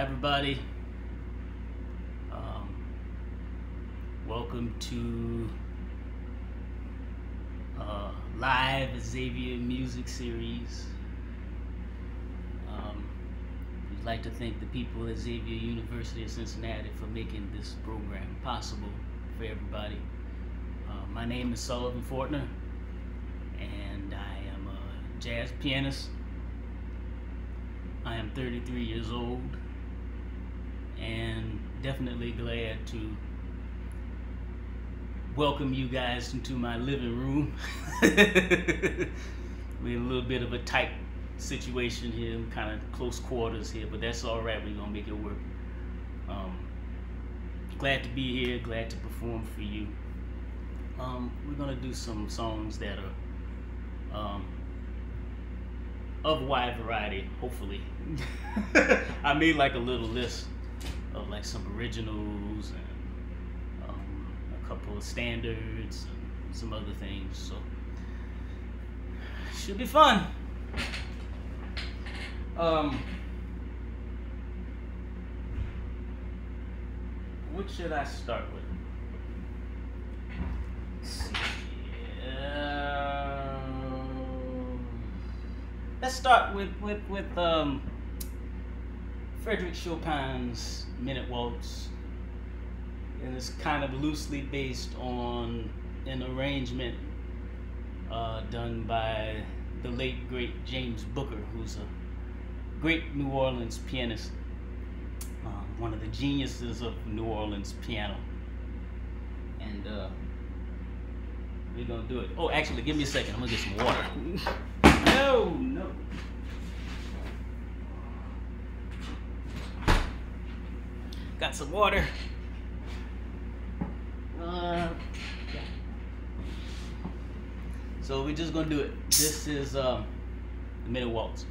Everybody. Um, welcome to uh, live Xavier music series. Um, we'd like to thank the people at Xavier University of Cincinnati for making this program possible for everybody. Uh, my name is Sullivan Fortner, and I am a jazz pianist. I am 33 years old and definitely glad to welcome you guys into my living room. We're in a little bit of a tight situation here, kind of close quarters here, but that's all right. We're gonna make it work. Um, glad to be here. Glad to perform for you. Um, we're gonna do some songs that are um, of wide variety, hopefully. I made like a little list of like some originals and um, a couple of standards and some other things. So should be fun. Um, what should I start with? Let's. Um, let's start with with with um, Frederic Chopin's Minute Waltz, and it's kind of loosely based on an arrangement uh, done by the late great James Booker, who's a great New Orleans pianist, uh, one of the geniuses of New Orleans piano. And uh, we're gonna do it. Oh, actually, give me a second. I'm gonna get some water. no, no. Got some water. Uh, yeah. So we're just gonna do it. This is um, the Minute Waltz.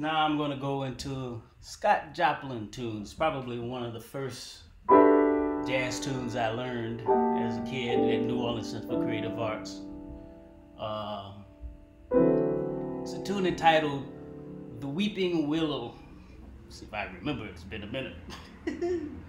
Now I'm going to go into Scott Joplin tunes, probably one of the first jazz tunes I learned as a kid at New Orleans Center for Creative Arts. Uh, it's a tune entitled The Weeping Willow. Let's see if I remember, it's been a minute.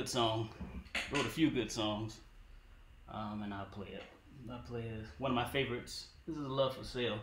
good song, wrote a few good songs, um, and I'll play it. I'll play it. One of my favorites. This is Love for Sale.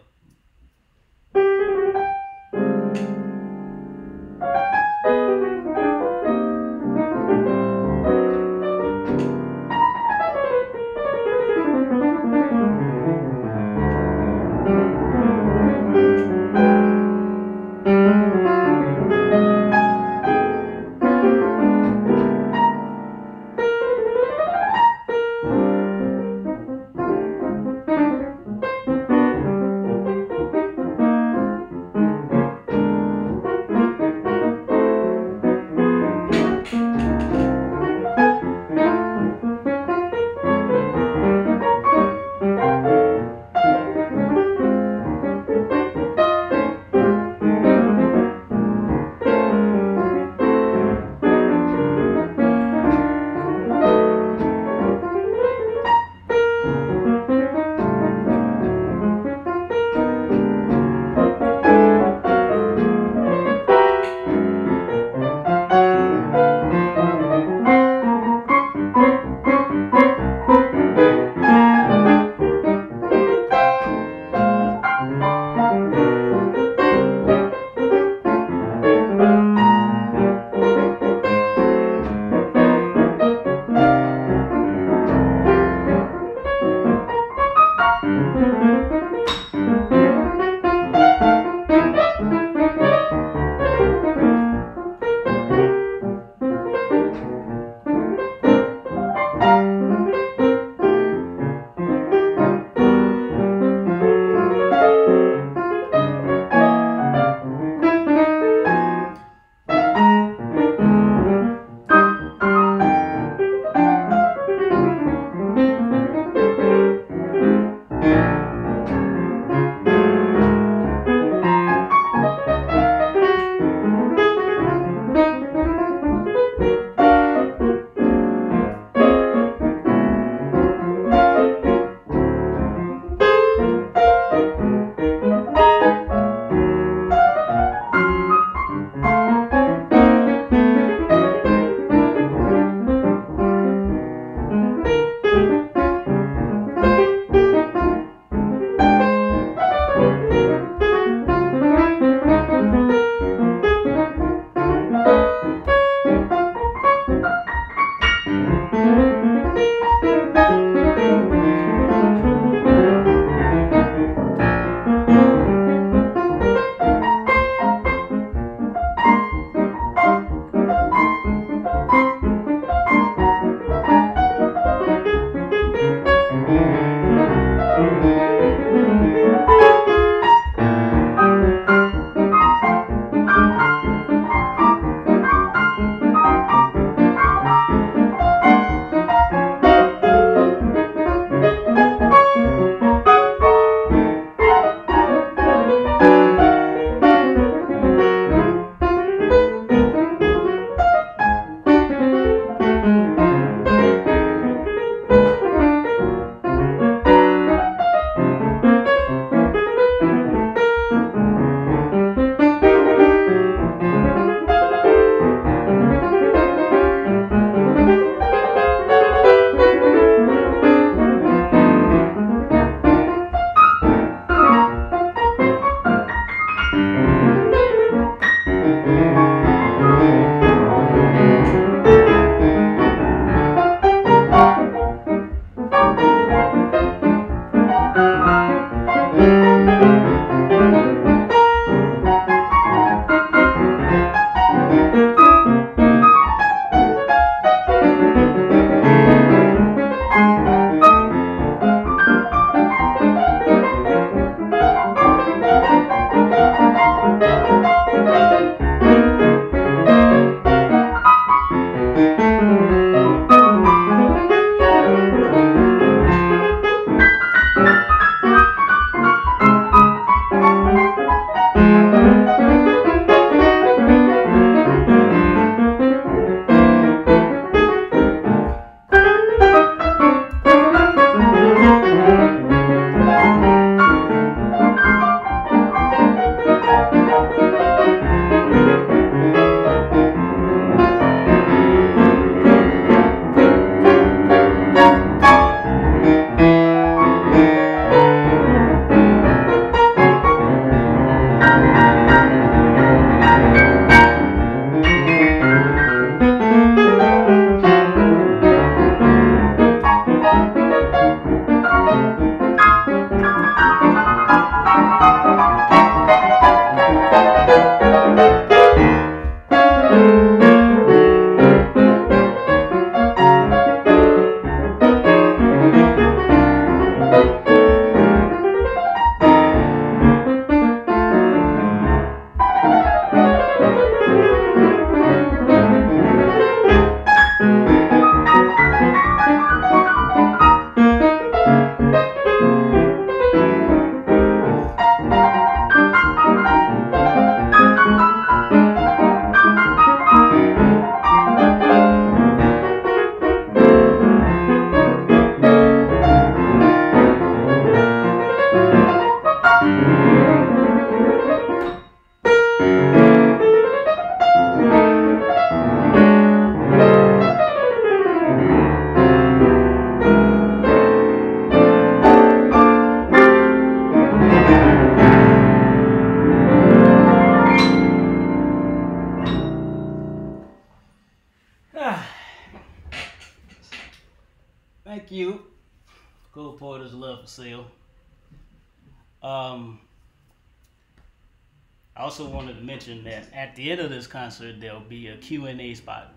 Concert, there'll be a Q&A spot.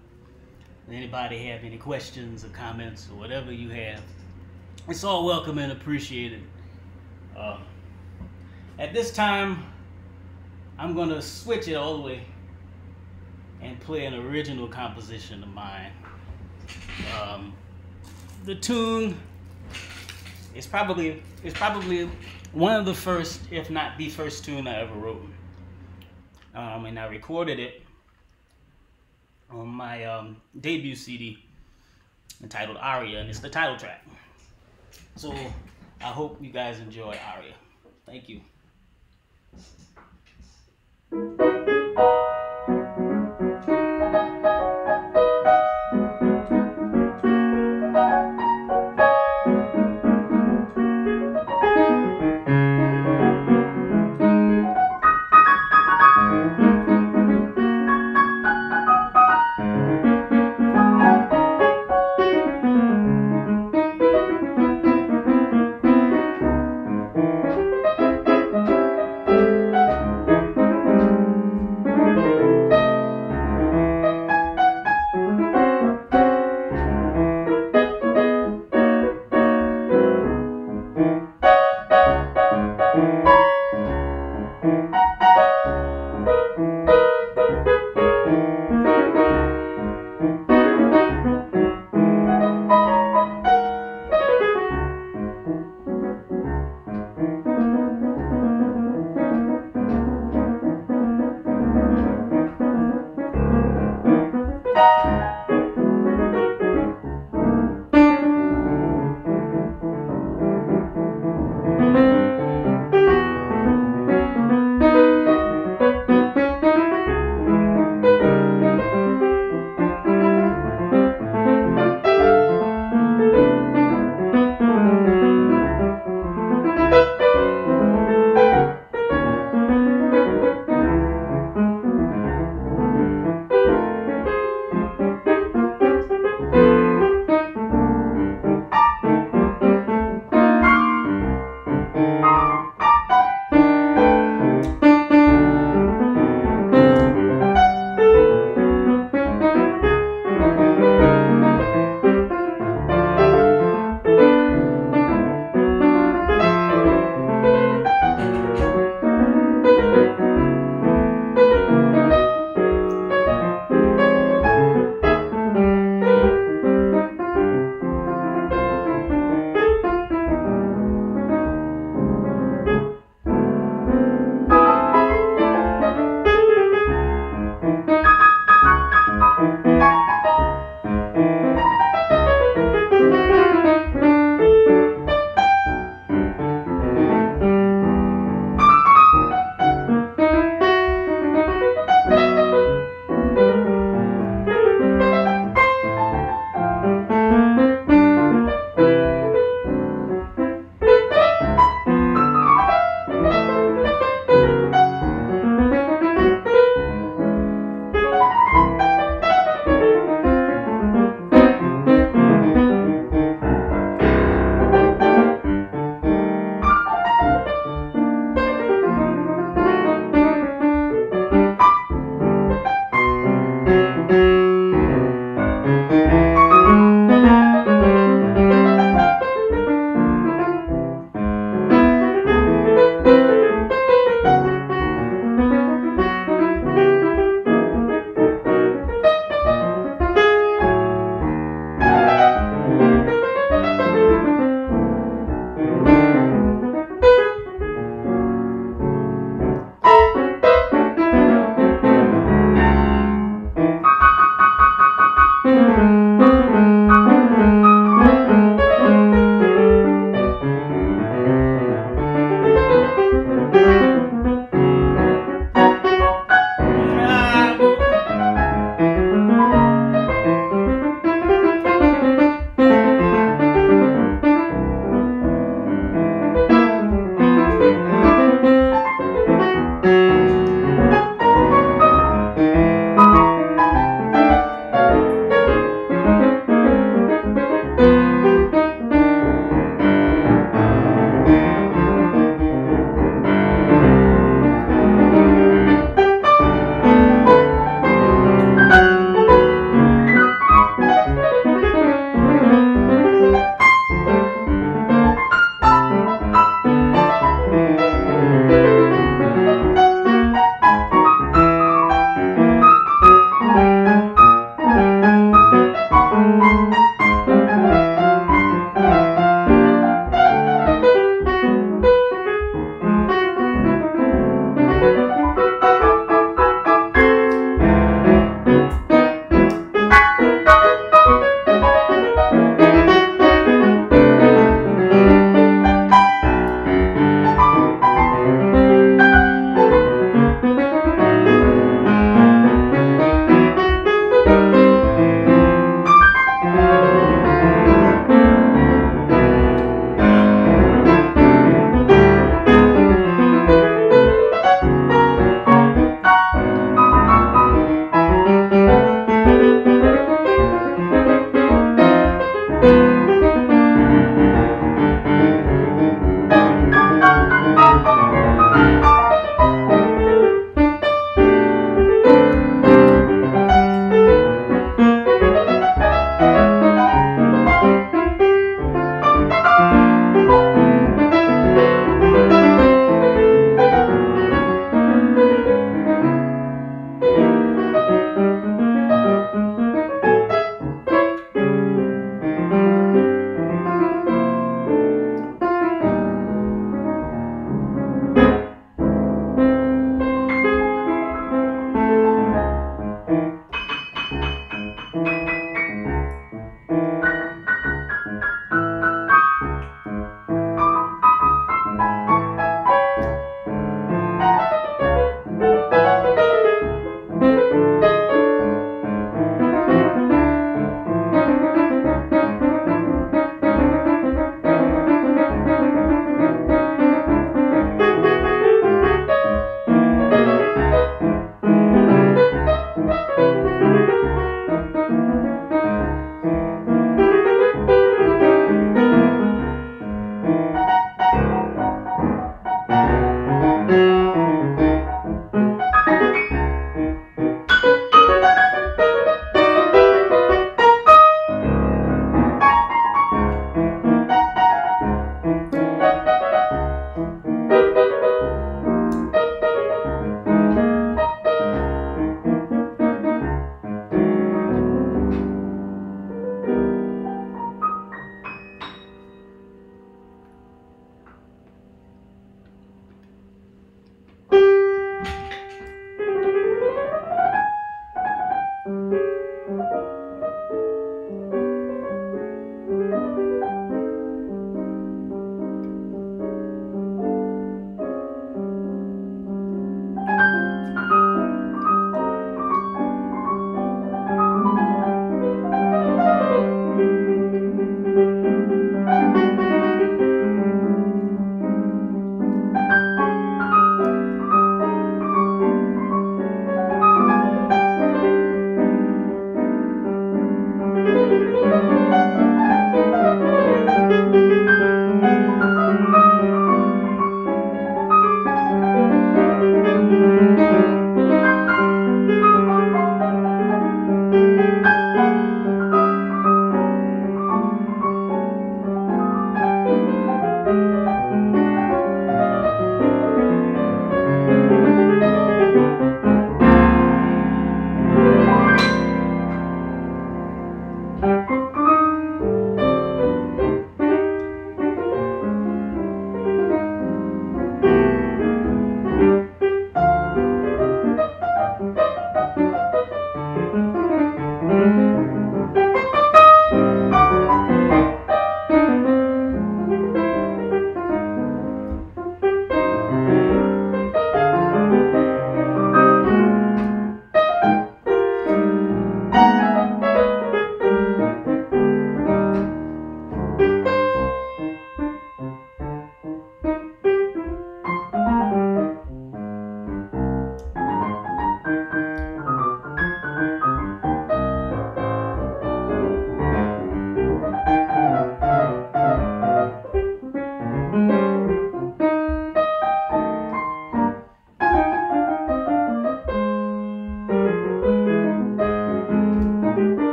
Anybody have any questions or comments or whatever you have, it's all welcome and appreciated. Um, at this time, I'm going to switch it all the way and play an original composition of mine. Um, the tune is probably is probably one of the first, if not the first tune I ever wrote. Um, and I recorded it on my um, debut CD entitled Aria, and it's the title track. So I hope you guys enjoy Aria. Thank you.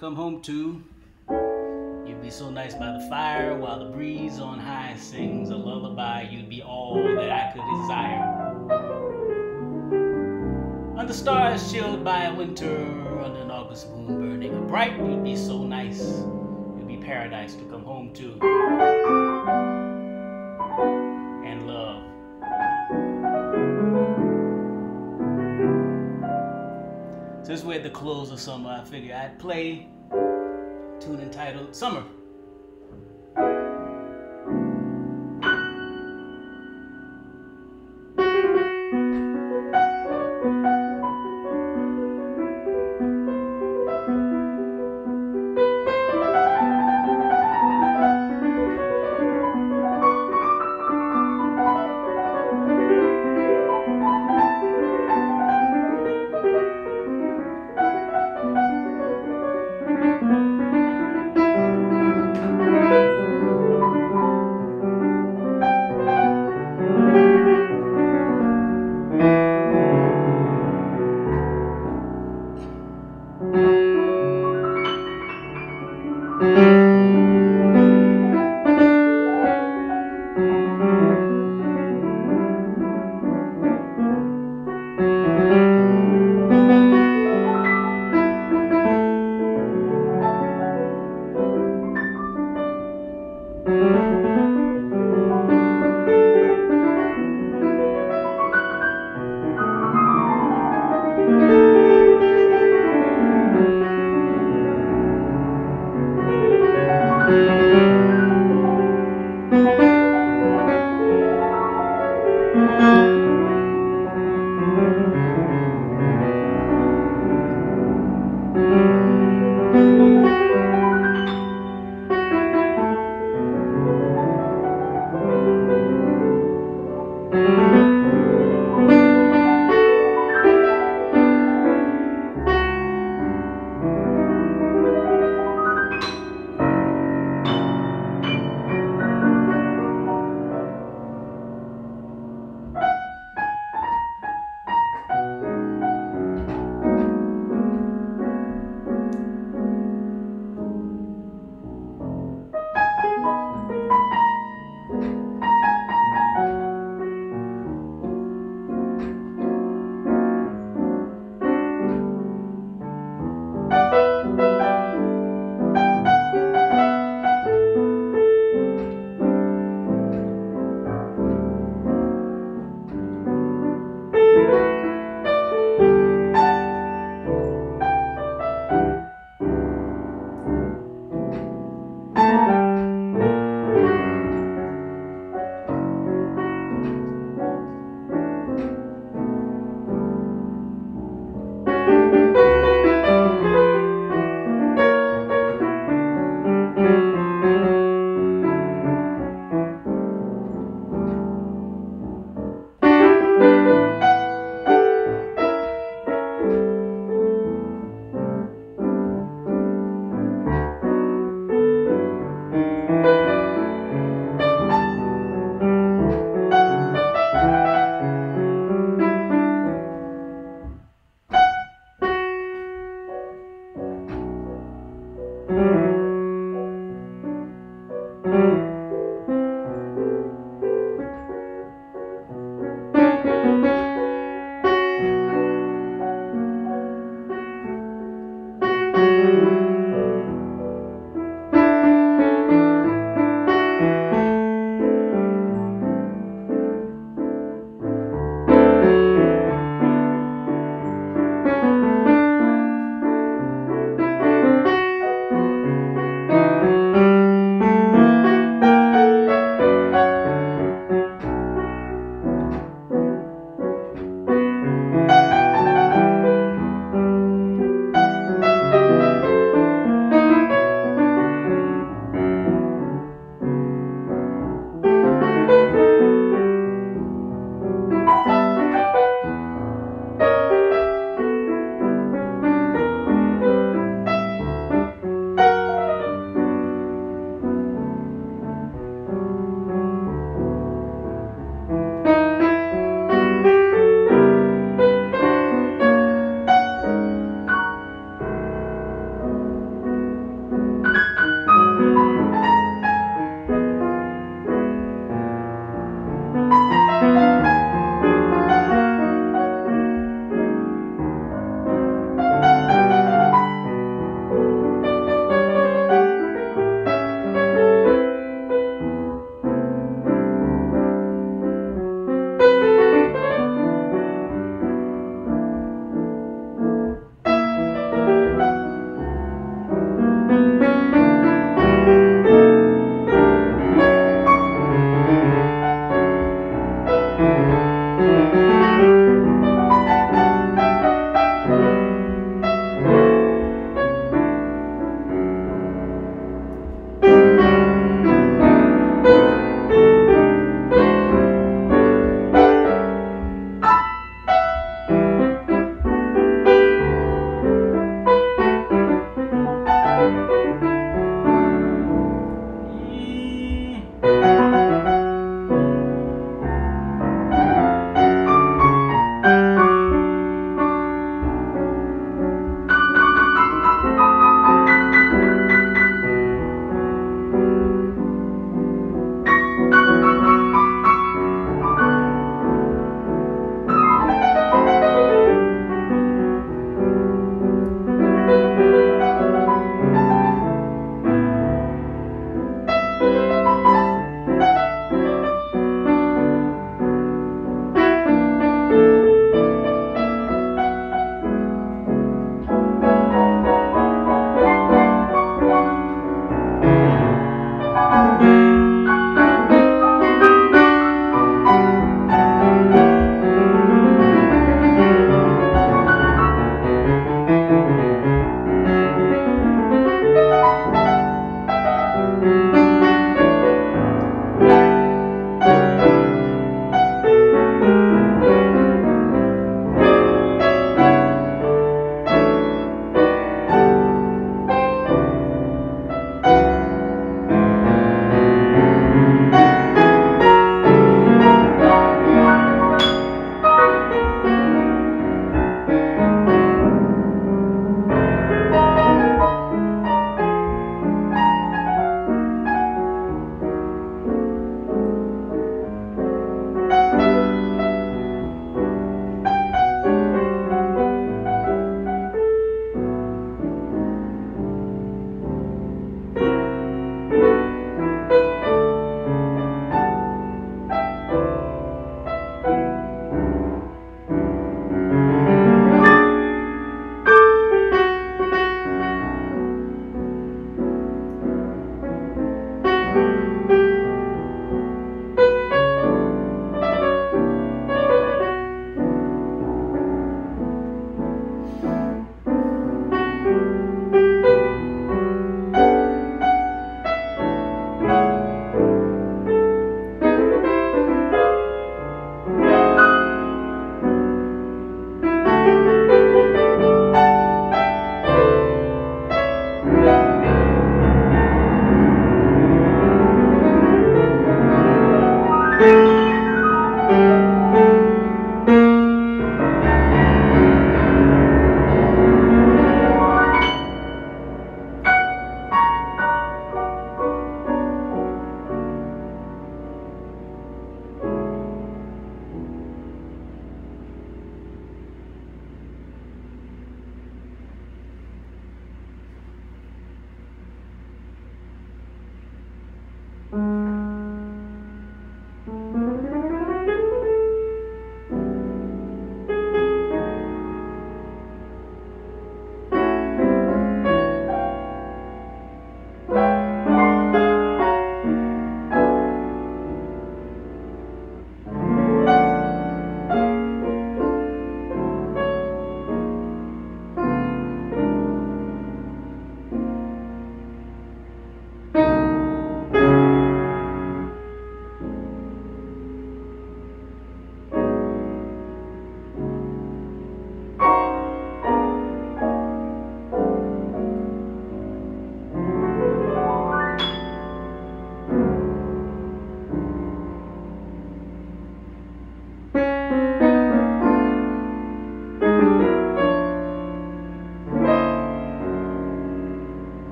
Come home to. You'd be so nice by the fire while the breeze on high sings a lullaby. You'd be all that I could desire. Under stars chilled by a winter, under an August moon burning bright, you'd be so nice. You'd be paradise to come home to. At the close of summer, I figure I'd play tune entitled Summer.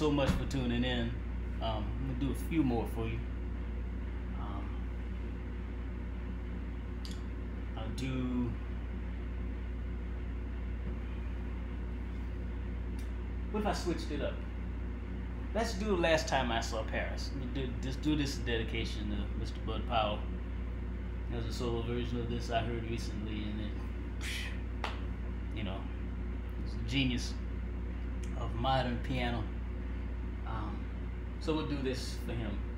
So much for tuning in. Um, I'm gonna do a few more for you. Um, I'll do. What if I switched it up? Let's do last time I saw Paris. Let me do, just do this dedication to Mr. Bud Powell. There's a solo version of this I heard recently, and it, you know, it's a genius of modern piano. So we'll do this for him.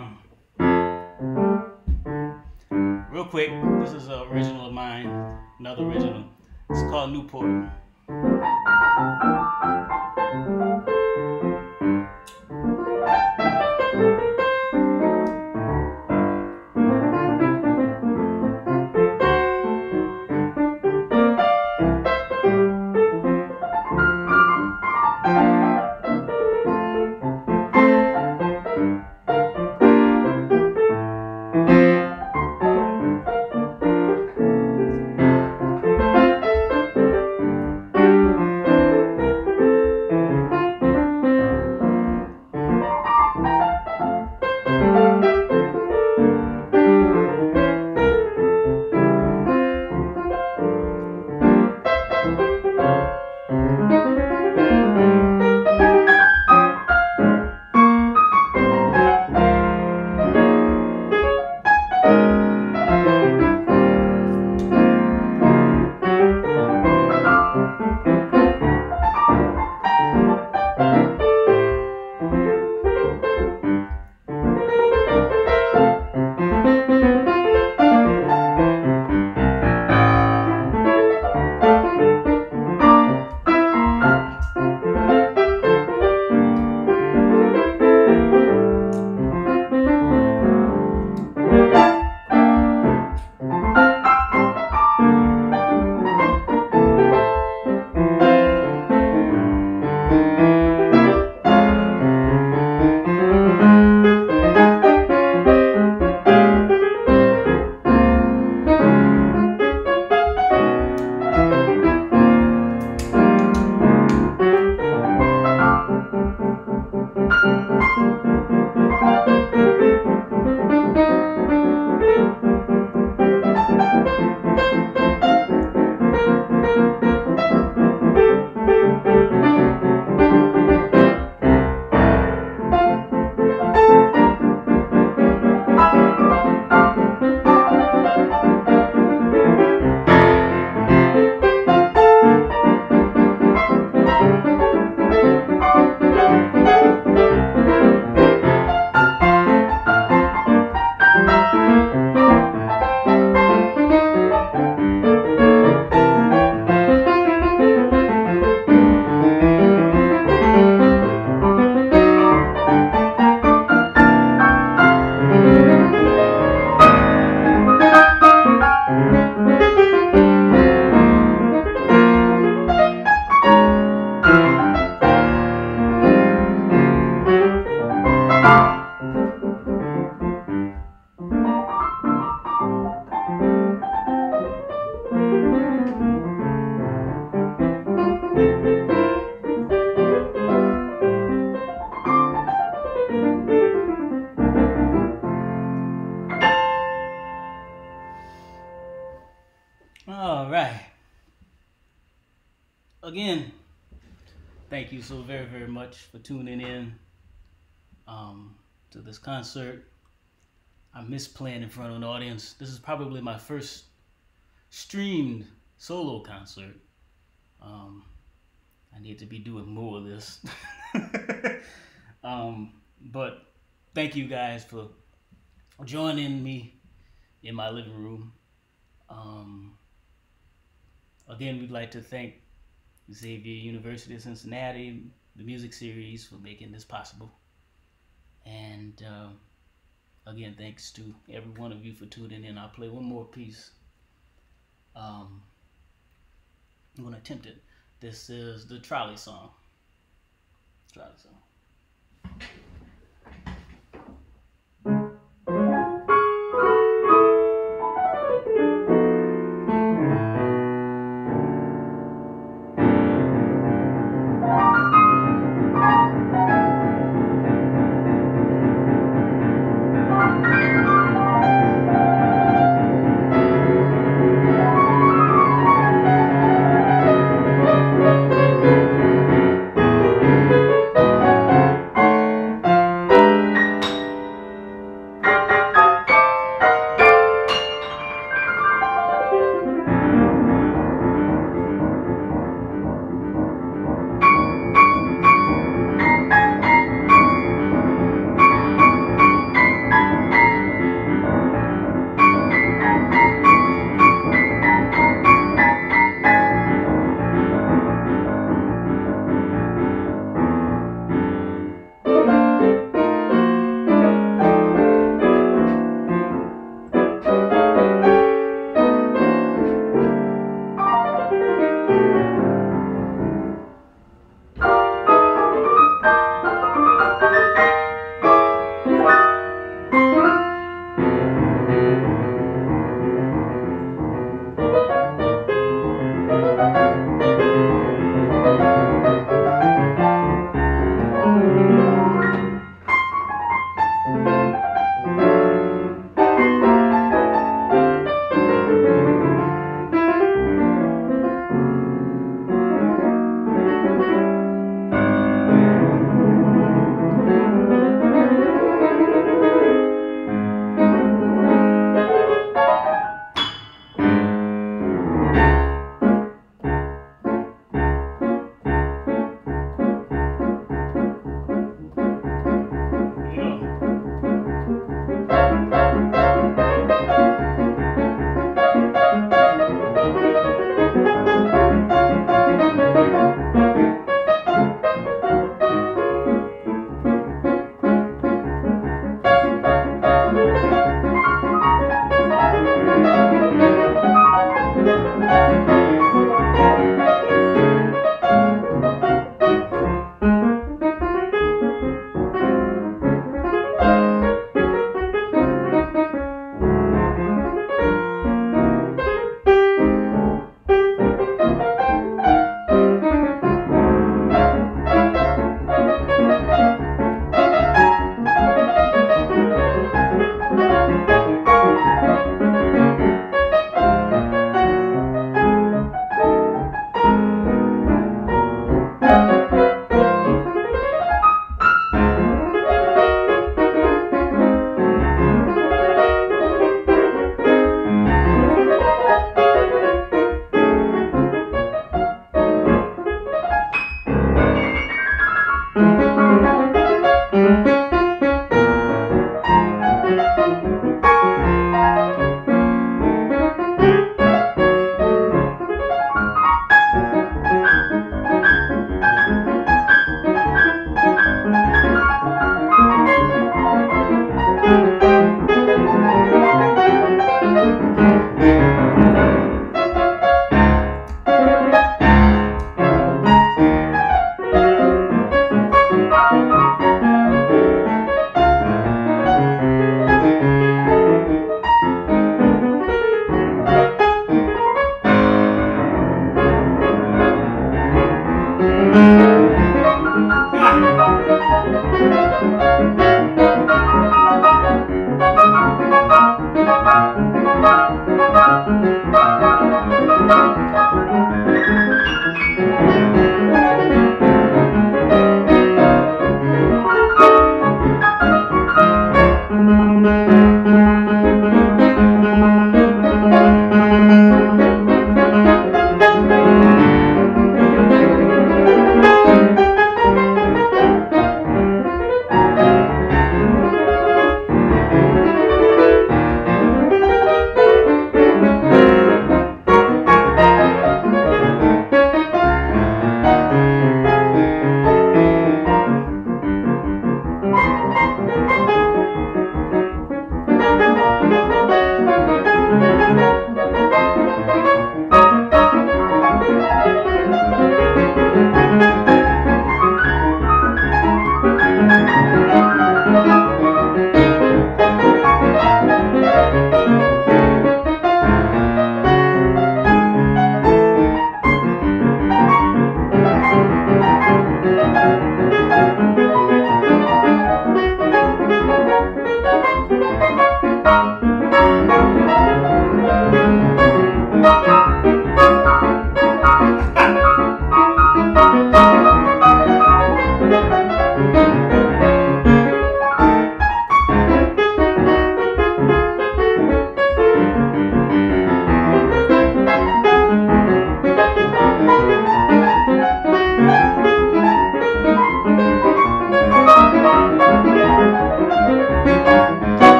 Um, real quick, this is an original of mine, another original. It's called Newport. Concert. I miss playing in front of an audience. This is probably my first streamed solo concert. Um, I need to be doing more of this. um, but thank you guys for joining me in my living room. Um, again, we'd like to thank Xavier University of Cincinnati, the music series, for making this possible. And uh, again, thanks to every one of you for tuning in. I'll play one more piece. Um, I'm going to attempt it. This is the trolley song. Trolley song.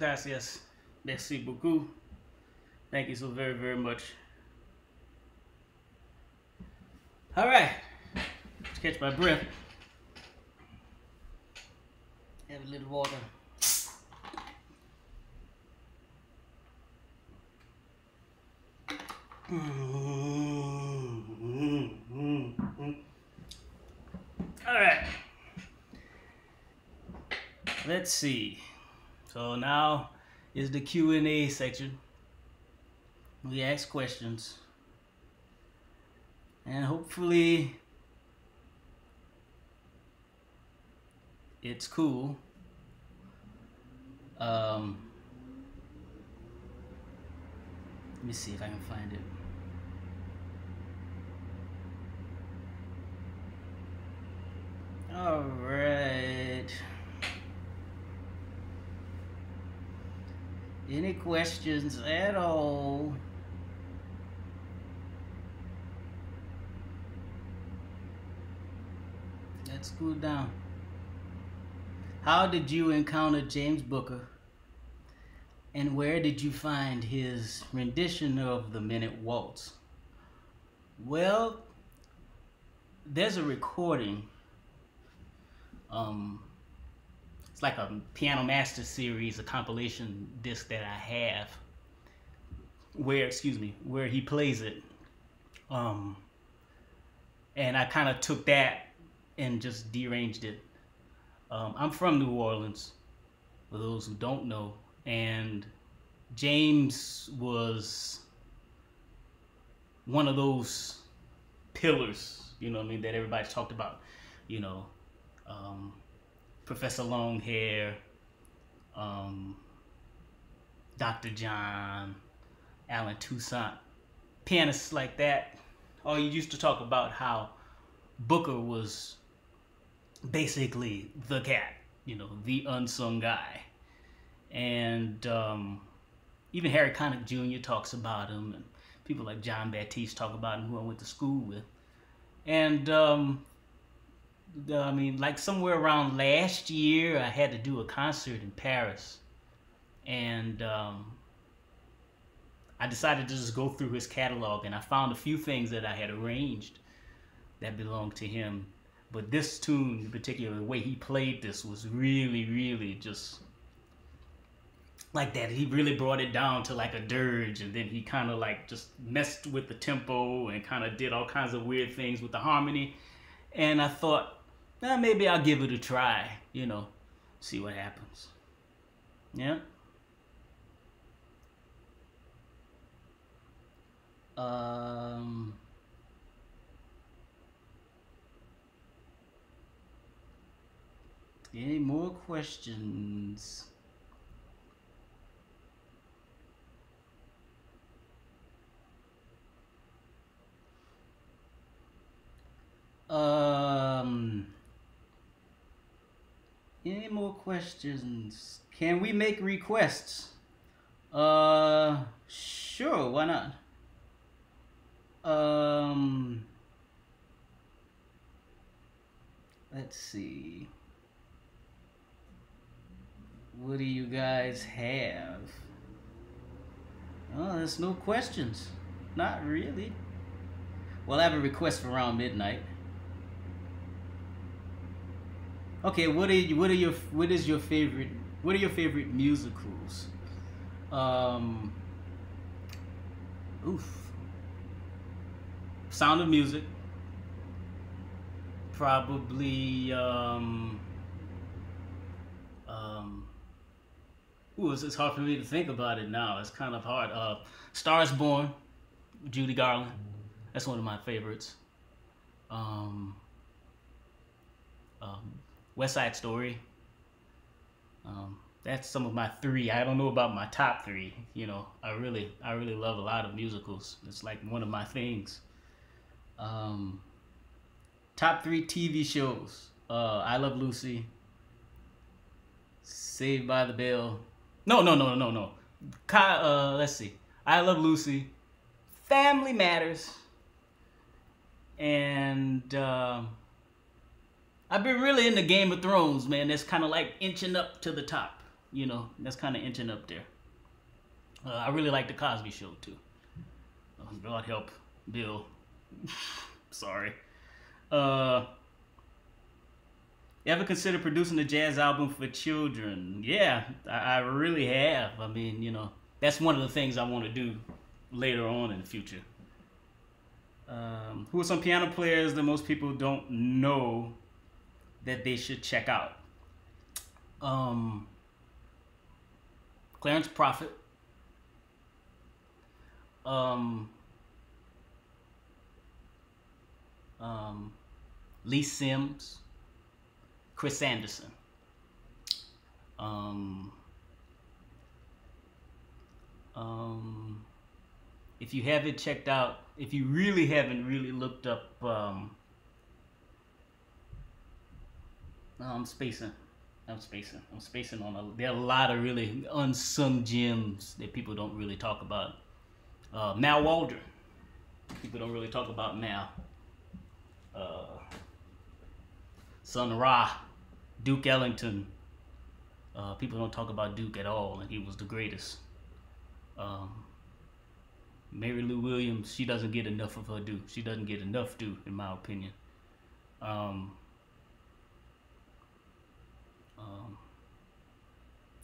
Gracias. Merci beaucoup. Thank you so very, very much. All right. Let's catch my breath. Have a little water. All right. Let's see. So now is the Q&A section. We ask questions. And hopefully it's cool. Um, let me see if I can find it. All right. Any questions at all? Let's cool down. How did you encounter James Booker? And where did you find his rendition of the Minute Waltz? Well, there's a recording. Um, like a Piano Master series, a compilation disc that I have, where, excuse me, where he plays it. Um, and I kind of took that and just deranged it. Um, I'm from New Orleans, for those who don't know, and James was one of those pillars, you know I mean, that everybody's talked about, you know, um, Professor Longhair, um, Dr. John, Allen Toussaint, pianists like that. All you used to talk about how Booker was basically the cat, you know, the unsung guy. And um, even Harry Connick Jr. talks about him, and people like Jon Batiste talk about him, who I went to school with. And um, I mean, like somewhere around last year, I had to do a concert in Paris, and um, I decided to just go through his catalog, and I found a few things that I had arranged that belonged to him but this tune in particular, the way he played this was really, really just like that. He really brought it down to like a dirge, and then he kind of like just messed with the tempo and kind of did all kinds of weird things with the harmony. And I thought, eh, maybe I'll give it a try, you know, see what happens. Yeah. Um. Any more questions? Um, any more questions? Can we make requests? Uh, sure, why not? Um, let's see. What do you guys have? Oh, there's no questions. Not really. Well, I have a request for around midnight. Okay, what are you, what are your what is your favorite what are your favorite musicals? Um Oof. Sound of Music. Probably um um Ooh, it's, it's hard for me to think about it now. It's kind of hard. Uh, Stars Born, Judy Garland. That's one of my favorites. Um, um, West Side Story. Um, that's some of my three. I don't know about my top three. You know, I really, I really love a lot of musicals. It's like one of my things. Um, top three TV shows. Uh, I Love Lucy. Saved by the Bell. No, no, no, no, no. Uh, let's see. I Love Lucy, Family Matters, and uh, I've been really into Game of Thrones, man. That's kind of like inching up to the top. You know, that's kind of inching up there. Uh, I really like the Cosby Show too. Uh, God help Bill. Sorry. Uh, ever consider producing a jazz album for children? Yeah, I, I really have. I mean, you know, that's one of the things I want to do later on in the future. Um, who are some piano players that most people don't know that they should check out? Um, Clarence Profit. Um, um, Lee Sims, Chris Anderson. Um, um, if you haven't checked out, if you really haven't really looked up, um, no, I'm spacing. I'm spacing. I'm spacing on a. There are a lot of really unsung gems that people don't really talk about. Uh, Mal Waldron. People don't really talk about Mal. Uh, Sun Ra, Duke Ellington. Uh, people don't talk about Duke at all, and he was the greatest. Um, Mary Lou Williams, she doesn't get enough of her due. She doesn't get enough due, in my opinion. Um, um,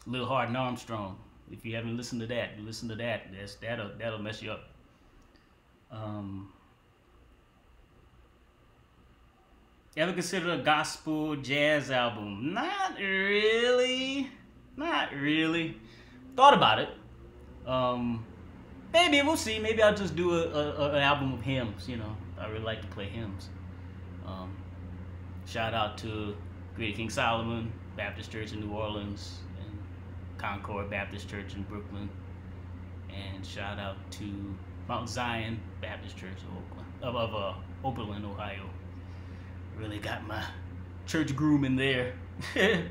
Lil Hardin Armstrong. If you haven't listened to that, listen to that. That's that'll that'll mess you up. Um, ever considered a gospel jazz album? Not really. Not really. Thought about it. Um, maybe we'll see. Maybe I'll just do a, a, an album of hymns. You know, I really like to play hymns. Um, shout out to Great King Solomon Baptist Church in New Orleans and Concord Baptist Church in Brooklyn. And shout out to Mount Zion Baptist Church of Oakland, of uh, Oberlin, Ohio. Really got my church groom in there.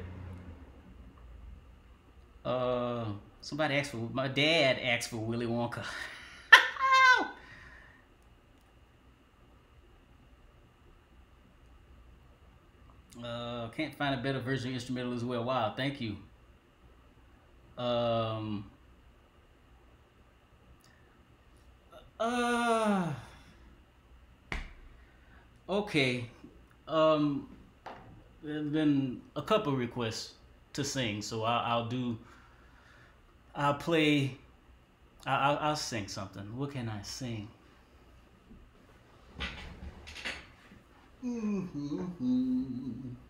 uh, somebody asked for my dad asked for Willy Wonka. Uh, can't find a better version of instrumental as well. Wow, thank you. Um. Uh. Okay. Um. There's been a couple requests to sing, so I'll, I'll do. I'll play. I'll, I'll sing something. What can I sing? Mm-hmm.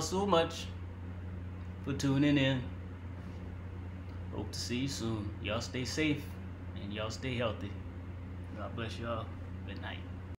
All so much for tuning in. Hope to see you soon. Y'all stay safe and y'all stay healthy. God bless y'all. Good night.